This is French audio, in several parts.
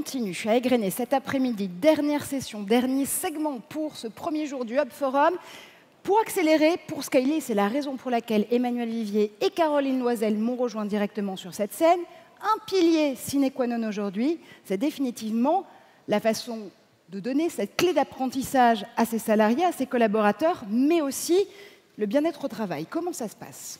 continue à égrener cet après-midi, dernière session, dernier segment pour ce premier jour du Hub Forum. Pour accélérer, pour scaler, c'est la raison pour laquelle Emmanuel Vivier et Caroline Loisel m'ont rejoint directement sur cette scène. Un pilier sine qua non aujourd'hui, c'est définitivement la façon de donner cette clé d'apprentissage à ses salariés, à ses collaborateurs, mais aussi le bien-être au travail. Comment ça se passe?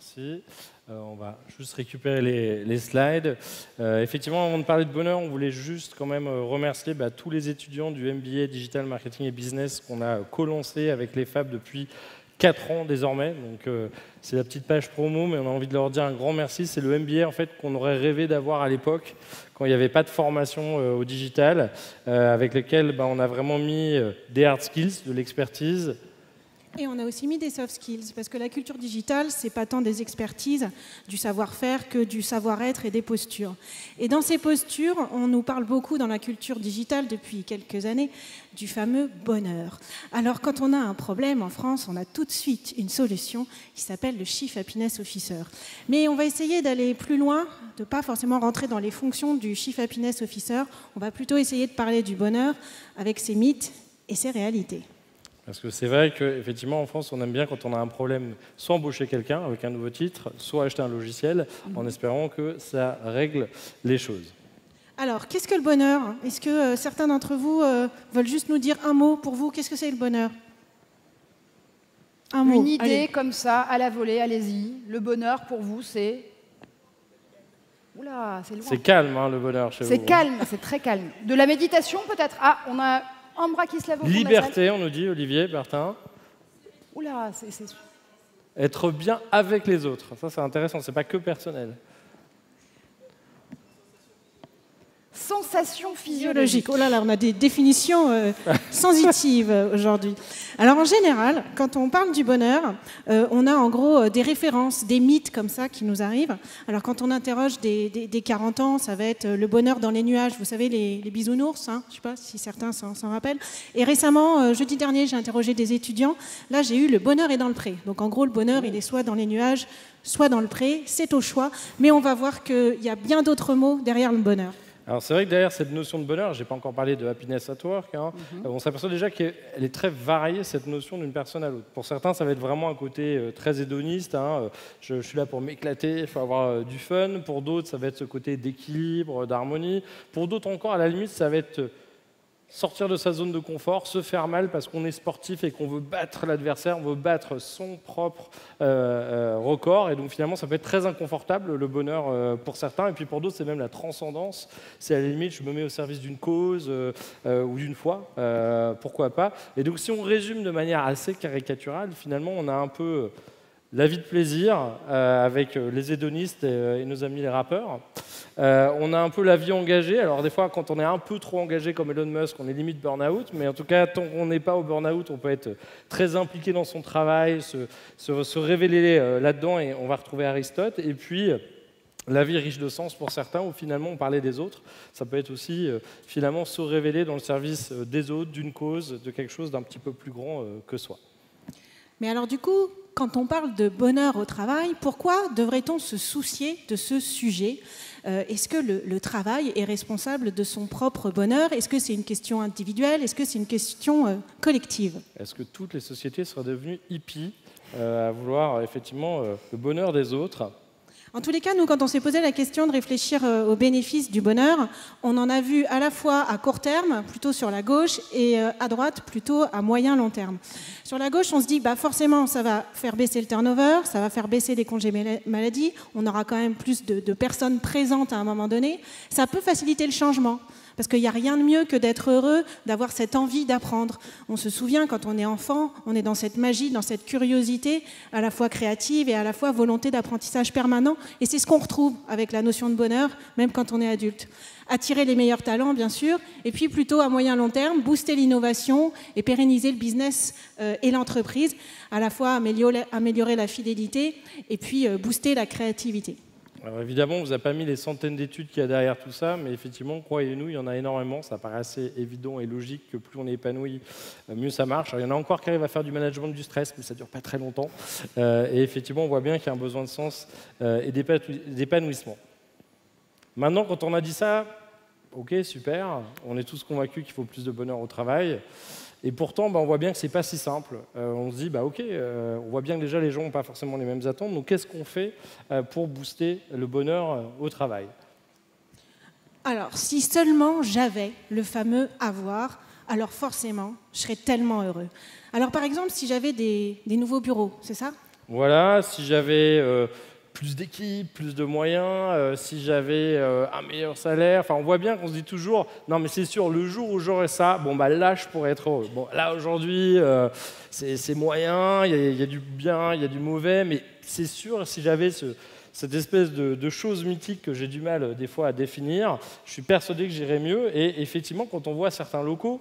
Merci. Euh, on va juste récupérer les, slides. Euh, effectivement, avant de parler de bonheur, on voulait juste quand même euh, remercier bah, tous les étudiants du MBA Digital Marketing et Business qu'on a co-lancé avec les FAB depuis 4 ans désormais. Donc c'est la petite page promo, mais on a envie de leur dire un grand merci. C'est le MBA en fait qu'on aurait rêvé d'avoir à l'époque quand il n'y avait pas de formation au digital, avec lequel bah, on a vraiment mis des hard skills, de l'expertise, et on a aussi mis des soft skills, parce que la culture digitale, c'est pas tant des expertises, du savoir-faire, que du savoir-être et des postures. Et dans ces postures, on nous parle beaucoup dans la culture digitale depuis quelques années du fameux bonheur. Alors quand on a un problème en France, on a tout de suite une solution qui s'appelle le Chief Happiness Officer. Mais on va essayer d'aller plus loin, de pas forcément rentrer dans les fonctions du Chief Happiness Officer. On va plutôt essayer de parler du bonheur avec ses mythes et ses réalités. Parce que c'est vrai qu'effectivement, en France, on aime bien quand on a un problème, soit embaucher quelqu'un avec un nouveau titre, soit acheter un logiciel, en espérant que ça règle les choses. Alors, qu'est-ce que le bonheur? Est-ce que euh, certains d'entre vous euh, veulent juste nous dire un mot pour vous? Qu'est-ce que c'est le bonheur? Un mot. Une idée comme ça, à la volée, allez-y. Le bonheur pour vous, c'est Oula, c'est loin. C'est calme, hein, le bonheur chez vous. C'est hein. calme, c'est très calme. De la méditation, peut-être? Ah, on a Liberté, on nous dit, Olivier, Bertin. Oula, c'est... Être bien avec les autres. Ça, c'est intéressant, c'est pas que personnel. Sensation physiologique. Oh là là, on a des définitions euh, sensitives euh, aujourd'hui. Alors en général, quand on parle du bonheur, euh, on a en gros des références, des mythes comme ça qui nous arrivent. Alors quand on interroge des, 40 ans, ça va être le bonheur dans les nuages, vous savez, les, bisounours, hein, je ne sais pas si certains s'en rappellent. Et récemment, jeudi dernier, j'ai interrogé des étudiants. Là, j'ai eu le bonheur est dans le pré. Donc en gros, le bonheur, il est soit dans les nuages, soit dans le pré, c'est au choix. Mais on va voir qu'il y a bien d'autres mots derrière le bonheur. Alors c'est vrai que derrière cette notion de bonheur, je n'ai pas encore parlé de happiness at work, hein, mhm. on s'aperçoit déjà qu'elle est très variée, cette notion d'une personne à l'autre. Pour certains, ça va être vraiment un côté euh, très hédoniste, hein, euh, je, suis là pour m'éclater, il faut avoir euh, du fun. Pour d'autres, ça va être ce côté d'équilibre, d'harmonie. Pour d'autres encore, à la limite, ça va être sortir de sa zone de confort, se faire mal parce qu'on est sportif et qu'on veut battre l'adversaire, on veut battre son propre euh, euh, record. Et donc finalement, ça peut être très inconfortable, le bonheur euh, pour certains. Et puis pour d'autres, c'est même la transcendance. C'est à la limite, je me mets au service d'une cause ou d'une foi, pourquoi pas. Et donc si on résume de manière assez caricaturale, finalement, on a un peu la vie de plaisir avec les hédonistes et, nos amis les rappeurs. Euh, on a un peu la vie engagée. Alors des fois, quand on est un peu trop engagé comme Elon Musk, on est limite burn-out. Mais en tout cas, tant qu'on n'est pas au burn-out, on peut être très impliqué dans son travail, se, révéler euh, là-dedans. Et on va retrouver Aristote. Et puis, la vie riche de sens pour certains, où finalement on parlait des autres. Ça peut être aussi euh, finalement se révéler dans le service des autres, d'une cause, de quelque chose d'un petit peu plus grand que soi. Mais alors du coup, quand on parle de bonheur au travail, pourquoi devrait-on se soucier de ce sujet euh, est-ce que le, travail est responsable de son propre bonheur Est-ce que c'est une question individuelle Est-ce que c'est une question euh, collective Est-ce que toutes les sociétés seraient devenues hippies euh, à vouloir effectivement le bonheur des autres en tous les cas, nous, quand on s'est posé la question de réfléchir euh, aux bénéfices du bonheur, on en a vu à la fois à court terme, plutôt sur la gauche, et euh, à droite, plutôt à moyen long terme. Sur la gauche, on se dit, bah forcément, ça va faire baisser le turnover, ça va faire baisser les congés maladie, on aura quand même plus de, de personnes présentes à un moment donné, ça peut faciliter le changement. Parce qu'il n'y a rien de mieux que d'être heureux, d'avoir cette envie d'apprendre. On se souvient, quand on est enfant, on est dans cette magie, dans cette curiosité, à la fois créative et à la fois volonté d'apprentissage permanent. Et c'est ce qu'on retrouve avec la notion de bonheur, même quand on est adulte. Attirer les meilleurs talents, bien sûr, et puis plutôt à moyen long terme, booster l'innovation et pérenniser le business euh, et l'entreprise, à la fois améliorer, la fidélité et puis euh, booster la créativité. Alors évidemment, on vous a pas mis les centaines d'études qu'il y a derrière tout ça, mais effectivement, croyez-nous, il y en a énormément. Ça paraît assez évident et logique que plus on est épanoui, euh, mieux ça marche. il y en a encore qui arrivent à faire du management du stress, mais ça dure pas très longtemps. Euh, et effectivement, on voit bien qu'il y a un besoin de sens euh, et d'épanouissement. Maintenant, quand on a dit ça, ok, super, on est tous convaincus qu'il faut plus de bonheur au travail. Et pourtant, bah, on voit bien que ce n'est pas si simple. Euh, on se dit, bah, ok, euh, on voit bien que déjà les gens n'ont pas forcément les mêmes attentes. Donc qu'est-ce qu'on fait euh, pour booster le bonheur au travail? Alors, si seulement j'avais le fameux avoir, alors forcément, je serais tellement heureux. Alors par exemple, si j'avais des, des nouveaux bureaux, c'est ça? Voilà, si j'avais plus d'équipes, plus de moyens, euh, si j'avais euh, un meilleur salaire. Enfin, on voit bien qu'on se dit toujours, non, mais c'est sûr, le jour où j'aurai ça, bon, bah là, je pourrais être heureux. Bon, là, aujourd'hui, euh, c'est moyen, il y, a du bien, il y a du mauvais, mais c'est sûr, si j'avais cette espèce de, de chose mythique que j'ai du mal des fois à définir, je suis persuadé que j'irais mieux. Et effectivement, quand on voit certains locaux,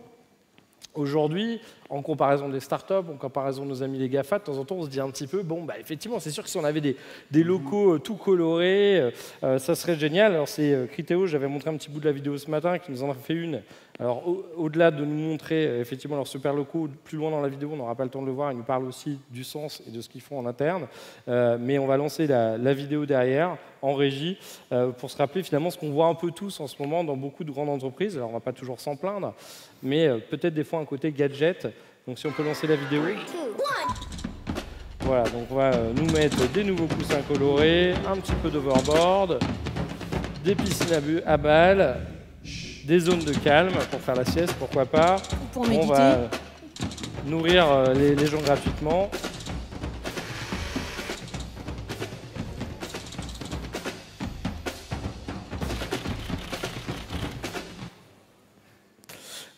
Aujourd'hui, en comparaison des startups, en comparaison de nos amis les GAFA, de temps en temps, on se dit un petit peu, bon, bah, effectivement, c'est sûr que si on avait des, locaux euh, tout colorés, euh, euh, ça serait génial. Alors, c'est Critéo, j'avais montré un petit bout de la vidéo ce matin, qui nous en a fait une alors, au-delà de nous montrer euh, effectivement leurs super locaux, plus loin dans la vidéo, on n'aura pas le temps de le voir, ils nous parlent aussi du sens et de ce qu'ils font en interne. Euh, mais on va lancer la, vidéo derrière, en régie, euh, pour se rappeler finalement ce qu'on voit un peu tous en ce moment dans beaucoup de grandes entreprises. Alors, on ne va pas toujours s'en plaindre, mais peut-être des fois un côté gadget. Donc, si on peut lancer la vidéo. Voilà, donc on va nous mettre des nouveaux coussins colorés, un petit peu d'overboard, des piscines à balles des zones de calme pour faire la sieste, pourquoi pas. Pour On va nourrir euh, les, gens gratuitement.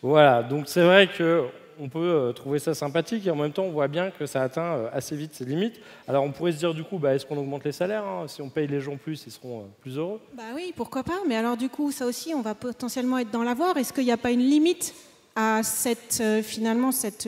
Voilà, donc c'est vrai que on peut euh, trouver ça sympathique et en même temps on voit bien que ça atteint euh, assez vite ses limites. Alors on pourrait se dire du coup, bah, est-ce qu'on augmente les salaires hein? Si on paye les gens plus, ils seront euh, plus heureux Bah oui, pourquoi pas? Mais alors du coup, ça aussi, on va potentiellement être dans l'avoir. Est-ce qu'il n'y a pas une limite à cette, finalement cette,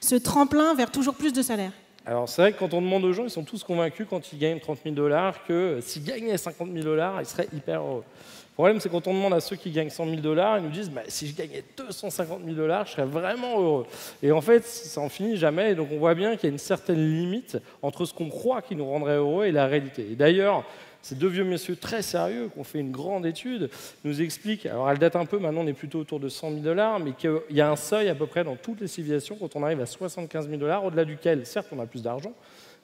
ce tremplin vers toujours plus de salaires? Alors c'est vrai que quand on demande aux gens, ils sont tous convaincus quand ils gagnent 30 000 dollars que s'ils gagnaient 50 000 dollars, ils seraient hyper heureux. Le problème, c'est quand on demande à ceux qui gagnent 100 000 dollars, ils nous disent bah, si je gagnais 250 000 dollars, je serais vraiment heureux. Et en fait, ça en finit jamais. Et donc, on voit bien qu'il y a une certaine limite entre ce qu'on croit qui nous rendrait heureux et la réalité. Et d'ailleurs, ces deux vieux messieurs très sérieux qui ont fait une grande étude nous expliquent, alors elle date un peu, maintenant on est plutôt autour de 100 000 dollars, mais qu'il y a un seuil à peu près dans toutes les civilisations quand on arrive à 75 000 dollars, au-delà duquel, certes, on a plus d'argent,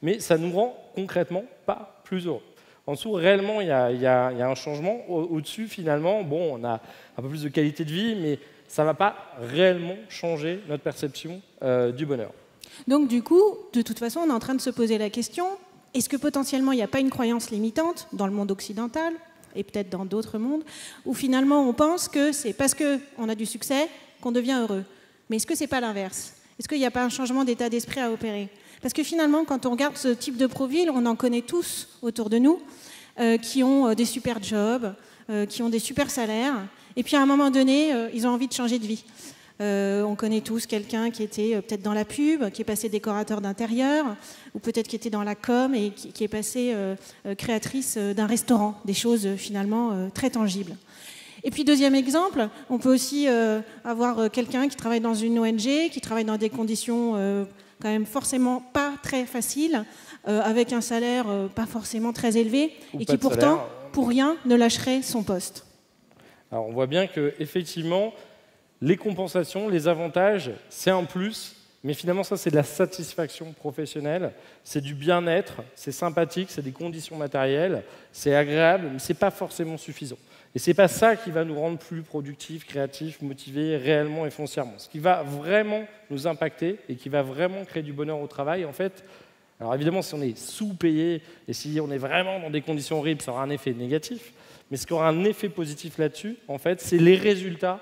mais ça nous rend concrètement pas plus heureux. En dessous, réellement, il y, a, un changement. Au-dessus, finalement, bon, on a un peu plus de qualité de vie, mais ça ne va pas réellement changer notre perception euh, du bonheur. Donc, du coup, de toute façon, on est en train de se poser la question est-ce que potentiellement il n'y a pas une croyance limitante dans le monde occidental et peut-être dans d'autres mondes, où finalement on pense que c'est parce qu'on a du succès qu'on devient heureux. Mais est-ce que ce n'est pas l'inverse? Est-ce qu'il n'y a pas un changement d'état d'esprit à opérer? Parce que finalement, quand on regarde ce type de profil, on en connaît tous autour de nous euh, qui ont euh, des super jobs, euh, qui ont des super salaires, et puis à un moment donné, ils ont envie de changer de vie. on connaît tous quelqu'un qui était peut-être dans la pub, qui est passé décorateur d'intérieur, ou peut-être qui était dans la com et qui, est passé créatrice d'un restaurant, des choses finalement très tangibles. Et puis deuxième exemple, on peut aussi avoir quelqu'un qui travaille dans une ONG, qui travaille dans des conditions quand même forcément pas très facile, euh, avec un salaire euh, pas forcément très élevé, et qui pourtant, pour rien, ne lâcherait son poste. Alors on voit bien que effectivement, les compensations, les avantages, c'est un plus, mais finalement ça c'est de la satisfaction professionnelle, c'est du bien-être, c'est sympathique, c'est des conditions matérielles, c'est agréable, mais c'est pas forcément suffisant. Et ce n'est pas ça qui va nous rendre plus productifs, créatifs, motivés réellement et foncièrement. Ce qui va vraiment nous impacter et qui va vraiment créer du bonheur au travail, en fait, alors évidemment, si on est sous-payé et si on est vraiment dans des conditions horribles, ça aura un effet négatif. Mais ce qui aura un effet positif là-dessus, en fait, c'est les résultats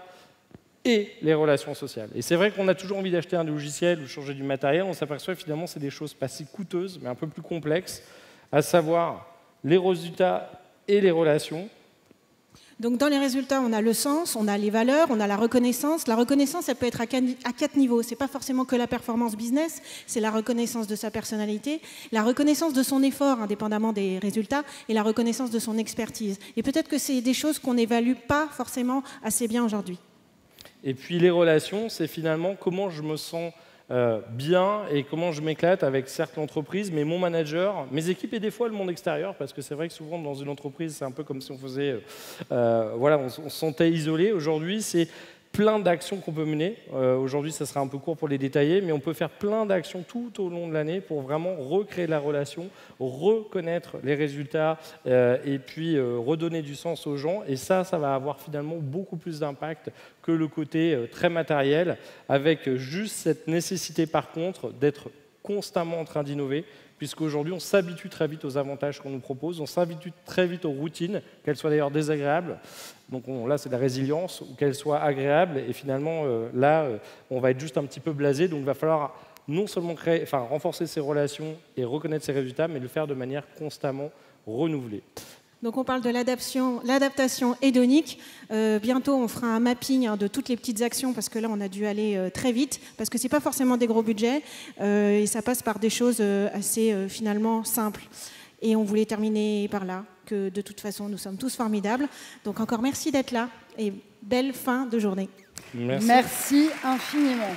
et les relations sociales. Et c'est vrai qu'on a toujours envie d'acheter un logiciel ou changer du matériel. On s'aperçoit finalement c'est des choses pas si coûteuses, mais un peu plus complexes, à savoir les résultats et les relations. Donc dans les résultats, on a le sens, on a les valeurs, on a la reconnaissance. La reconnaissance, elle peut être à quatre niveaux. Ce n'est pas forcément que la performance business, c'est la reconnaissance de sa personnalité, la reconnaissance de son effort, indépendamment des résultats, et la reconnaissance de son expertise. Et peut-être que c'est des choses qu'on n'évalue pas forcément assez bien aujourd'hui. Et puis les relations, c'est finalement comment je me sens euh, bien et comment je m'éclate avec certes l'entreprise, mais mon manager, mes équipes et des fois le monde extérieur, parce que c'est vrai que souvent dans une entreprise, c'est un peu comme si on faisait, euh, voilà, on, on se sentait isolé. Aujourd'hui, c'est plein d'actions qu'on peut mener. Euh, aujourd'hui, ça sera un peu court pour les détailler, mais on peut faire plein d'actions tout au long de l'année pour vraiment recréer la relation, reconnaître les résultats euh, et puis euh, redonner du sens aux gens. Et ça, ça va avoir finalement beaucoup plus d'impact que le côté très matériel, avec juste cette nécessité par contre d'être constamment en train d'innover, puisqu'aujourd'hui on s'habitue très vite aux avantages qu'on nous propose, on s'habitue très vite aux routines, qu'elles soient d'ailleurs désagréables, donc là c'est de la résilience, ou qu'elles soient agréables, et finalement euh, là euh, on va être juste un petit peu blasé, donc il va falloir non seulement renforcer ses relations et reconnaître ses résultats, mais le faire de manière constamment renouvelée. Donc on parle de l'adaptation hédonique. Euh, bientôt, on fera un mapping hein, de toutes les petites actions parce que là, on a dû aller euh, très vite parce que ce n'est pas forcément des gros budgets euh, et ça passe par des choses assez finalement simples. Et on voulait terminer par là, que de toute façon, nous sommes tous formidables. Donc encore merci d'être là et belle fin de journée. merci infiniment.